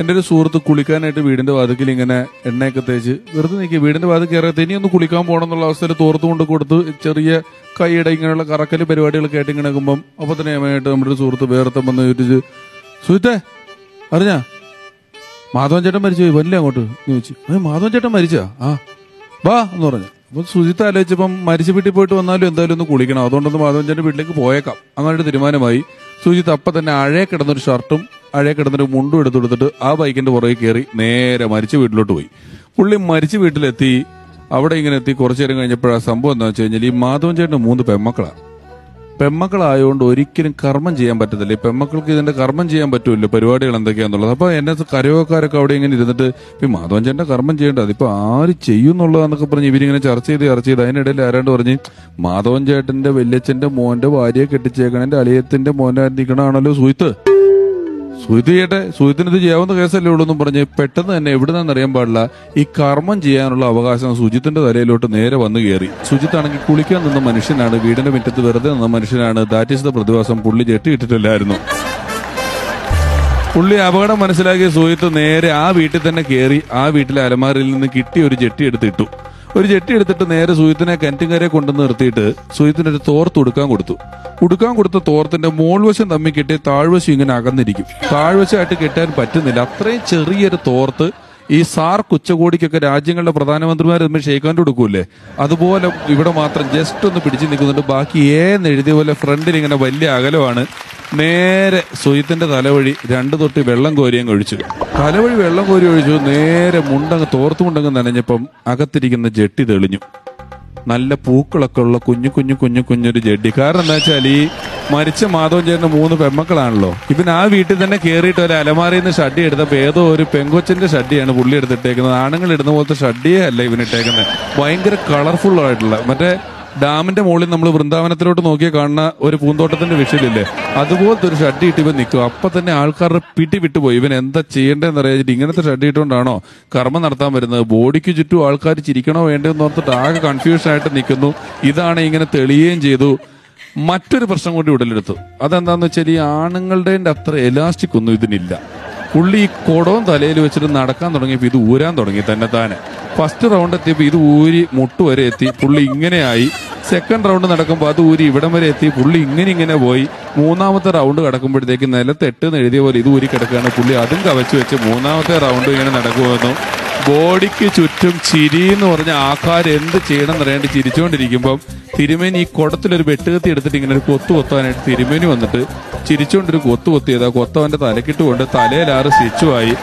എന്റെ ഒരു സുഹൃത്ത് കുളിക്കാനായിട്ട് വീടിന്റെ വാതിക്കൽ ഇങ്ങനെ എണ്ണയൊക്കെ തേച്ച് വെറുതെ നിൽക്കുക വീടിന്റെ വാതിൽ കയറിയത് ഇനി ഒന്ന് കുളിക്കാൻ പോകണം എന്നുള്ള അവസ്ഥയിൽ തോർത്ത് കൊണ്ട് കൊടുത്ത് ചെറിയ കൈയുടെ ഇങ്ങനെയുള്ള കറക്കൽ പരിപാടികളൊക്കെ ആയിട്ട് ഇങ്ങനെ നിൽക്കുമ്പം അപ്പൊ തന്നെ അമ്മയായിട്ട് നമ്മുടെ ഒരു സുഹൃത്ത് വേർത്തം വന്ന് ചോദിച്ച് സുഹൃത്തേ അറിഞ്ഞാ? മാധവൻ ചേട്ടൻ മരിച്ചു പോയി വല്ല അങ്ങോട്ട് ചോദിച്ചു. അതെ മാധവൻ ചേട്ടൻ മരിച്ചാ? ആ വാ എന്ന് പറഞ്ഞു. അപ്പൊ സുജിത്ത് ആലോചിച്ചപ്പം മരിച്ച വീട്ടിൽ പോയിട്ട് വന്നാലും എന്തായാലും ഒന്ന് കുളിക്കണം. അതുകൊണ്ടൊന്ന് മാധവൻ ചേട്ടൻ വീട്ടിലേക്ക് പോയേക്കാം. അങ്ങനെ തീരുമാനമായി. സുജിത്ത് അപ്പൊ തന്നെ അഴയെ കിടന്നൊരു ഷർട്ടും അഴയെ കിടന്നൊരു മുണ്ടും എടുത്തു കൊടുത്തിട്ട് ആ ബൈക്കിന്റെ പുറകെ കയറി നേരെ മരിച്ച വീട്ടിലോട്ട് പോയി. പുള്ളി മരിച്ച വീട്ടിലെത്തി അവിടെ ഇങ്ങനെ എത്തി കുറച്ചു നേരം കഴിഞ്ഞപ്പോഴാ സംഭവം എന്താ വെച്ച് കഴിഞ്ഞാൽ ഈ മാധവൻ ചേട്ടന് മൂന്ന് പെമ്മക്കളാണ് പെമ്മക്കളായതുകൊണ്ട് ഒരിക്കലും കർമ്മം ചെയ്യാൻ പറ്റത്തില്ല. ഈ പെമ്മക്കൾക്ക് ഇതിന്റെ കർമ്മം ചെയ്യാൻ പറ്റുമല്ലോ പരിപാടികൾ എന്തൊക്കെയാണെന്നുള്ളത് അപ്പൊ എന്നെ കരയോക്കാരൊക്കെ അവിടെ ഇങ്ങനെ ഇരുന്നിട്ട് ഇപ്പൊ മാധവൻ ചേട്ടന്റെ കർമ്മം ചെയ്യേണ്ട അതിപ്പോ ആര് ചെയ്യുന്നുള്ളതെന്നൊക്കെ പറഞ്ഞ് ഇവരിങ്ങനെ ചർച്ച ചെയ്ത് ചർച്ച ചെയ്ത് അതിനിടയിൽ ആരാണ്ട് പറഞ്ഞ് മാധവൻ ചേട്ടന്റെ വല്യച്ഛന്റെ മോന്റെ ഭാര്യയെ കെട്ടിച്ചേക്കണന്റെ അളിയത്തിന്റെ മോനെ നിൽക്കണാണല്ലോ സുഹൃത്ത്. സുഹിത് ചെയ്യട്ടെ സുഹിത്തിന് ഇത് ചെയ്യാവുന്ന കേസല്ലേ ഉള്ളൂ പറഞ്ഞ് പെട്ടെന്ന് തന്നെ എവിടുന്നെന്ന് അറിയാൻ പാടില്ല ഈ കർമ്മം ചെയ്യാനുള്ള അവകാശം സുജിത്തിന്റെ തലയിലോട്ട് നേരെ വന്നു കയറി. സുജിത്ത് ആണെങ്കിൽ കുളിക്കാൻ നിന്ന മനുഷ്യനാണ് വീടിന്റെ മുറ്റത്ത് വെറുതെ നിന്ന മനുഷ്യനാണ്. ദാറ്റ് ഇസ് ദ പ്രതിഭാസം. പുള്ളി ജെട്ടി ഇട്ടിട്ടില്ലായിരുന്നു. പുള്ളി അപകടം മനസ്സിലാക്കിയ സുഹിത്ത് നേരെ ആ വീട്ടിൽ തന്നെ കയറി ആ വീട്ടിലെ അലമാരിൽ നിന്ന് കിട്ടിയ ഒരു ജെട്ടി എടുത്തിട്ടു. ഒരു ജെട്ടി എടുത്തിട്ട് നേരെ സുഹിത്തിനെ കിണറ്റുകരെ കൊണ്ടുവന്ന് നിർത്തിയിട്ട് സുഹിത്തിന് ഒരു തോർത്ത് ഉടുക്കാൻ കൊടുത്തു. ഉടുക്കാൻ കൊടുത്ത തോർത്തിന്റെ മോൾവശം തമ്മിൽ കെട്ടി താഴ്വശം ഇങ്ങനെ അകന്നിരിക്കും. താഴ്വശമായിട്ട് കെട്ടാൻ പറ്റുന്നില്ല. അത്രയും ചെറിയൊരു തോർത്ത് ഈ സാർക്ക് ഉച്ചകോടിക്കൊക്കെ രാജ്യങ്ങളുടെ പ്രധാനമന്ത്രിമാർ തമ്മിൽ ഷെയ്ക്കാന്റെ കൊടുക്കൂല്ലേ? അതുപോലെ ഇവിടെ മാത്രം ജസ്റ്റ് ഒന്ന് പിടിച്ചു നിൽക്കുന്നുണ്ട്. ബാക്കി ഏന്നെഴുതിയ പോലെ ഫ്രണ്ടിൽ ഇങ്ങനെ വലിയ അകലമാണ്. നേരെ സുഹിത്തിന്റെ തലവഴി രണ്ടു തൊട്ടി വെള്ളം കോരിയും ഒഴിച്ചു. തലവഴി വെള്ളം കോരി ഒഴിച്ചു നേരെ മുണ്ടങ്ങ് തോർത്തു മുണ്ടങ്ങ് നനഞ്ഞപ്പം അകത്തിരിക്കുന്ന ജെട്ടി തെളിഞ്ഞു. നല്ല പൂക്കളൊക്കെ ഉള്ള കുഞ്ഞു കുഞ്ഞു കുഞ്ഞു കുഞ്ഞൊരു ജെട്ടി. കാരണം എന്താ വെച്ചാൽ ഈ മരിച്ച മാധവൻ ചേട്ടന് മൂന്ന് പെമ്മക്കളാണല്ലോ. ഇവൻ ആ വീട്ടിൽ തന്നെ കയറിയിട്ട് ഒരു അലമാരയിൽ നിന്ന് ഷഡ്ഡി എടുത്തപ്പോൾ ഏതോ ഒരു പെങ്കൊച്ചിന്റെ ഷഡ്ഡിയാണ് പുള്ളി എടുത്തിട്ടേക്കുന്നത്. ആണുങ്ങൾ ഇടുന്ന പോലത്തെ ഷഡ്ഡിയേ അല്ല ഇവൻ ഇട്ടേക്കുന്നത്. ഭയങ്കര കളർഫുൾ ആയിട്ടുള്ള മറ്റേ ഡാമിന്റെ മുകളിൽ നമ്മൾ വൃന്ദാവനത്തിലോട്ട് നോക്കിയാൽ കാണുന്ന ഒരു പൂന്തോട്ടത്തിന്റെ വിഷയിലില്ലേ അതുപോലത്തെ ഒരു ഷഡ് ഇട്ട് ഇവൻ നിൽക്കും അപ്പൊ തന്നെ ആൾക്കാരുടെ പിടി വിട്ടുപോയി. ഇവൻ എന്താ ചെയ്യേണ്ടതെന്ന് അറിയാതിട്ട് ഇങ്ങനത്തെ ഷഡ് ഇട്ടുകൊണ്ടാണോ കർമ്മം നടത്താൻ വരുന്നത്? ബോഡിക്ക് ചുറ്റും ആൾക്കാർ ചിരിക്കണോ വേണ്ടെന്ന് ഓർത്തിട്ട് ആകെ കൺഫ്യൂഷൻ ആയിട്ട് നിൽക്കുന്നു. ഇതാണ് ഇങ്ങനെ തെളിയുകയും ചെയ്തു. മറ്റൊരു പ്രശ്നം കൂടി ഉടലെടുത്തു. അതെന്താന്ന് വെച്ചാൽ ഈ ആണുങ്ങളുടെ അത്ര എലാസ്റ്റിക് ഒന്നും ഇതിനില്ല. പുള്ളി ഈ കുടവും തലയിൽ വെച്ചിട്ട് നടക്കാൻ തുടങ്ങിയപ്പോൾ ഇത് ഊരാൻ തുടങ്ങി തന്നെ താനെ. ഫസ്റ്റ് റൗണ്ട് എത്തിയപ്പോൾ ഇത് ഊരി മുട്ട് വരെ എത്തി. പുള്ളി ഇങ്ങനെയായി. സെക്കൻഡ് റൗണ്ട് നടക്കുമ്പോൾ അത് ഊരി ഇവിടം വരെ എത്തി. പുള്ളി ഇങ്ങനെ ഇങ്ങനെ പോയി. മൂന്നാമത്തെ റൗണ്ട് കിടക്കുമ്പോഴത്തേക്ക് നിലത്ത് എട്ട് എന്ന് എഴുതിയ പോലെ ഇത് ഊരി കിടക്കുകയാണ്. പുള്ളി അതും കവച്ച് വെച്ച് മൂന്നാമത്തെ റൗണ്ട് ഇങ്ങനെ നടക്കുമെന്നു ബോഡിക്ക് ചുറ്റും ചിരി എന്ന് പറഞ്ഞ ആൾക്കാർ എന്ത് ചെയ്യണം എന്നറിയാണ്ട് ചിരിച്ചുകൊണ്ടിരിക്കുമ്പം തിരുമേനി ഈ കുടത്തിലൊരു വെട്ടുകത്തി എടുത്തിട്ട് ഇങ്ങനെ ഒരു കൊത്തു കൊത്താനായിട്ട് തിരുമേനി വന്നിട്ട് ചിരിച്ചുകൊണ്ടൊരു കൊത്തു കൊത്തിയത്. ആ കൊത്തവന്റെ തലക്കിട്ട് കൊണ്ട് തലയിലാറ് സ്റ്റിച്ചുമായി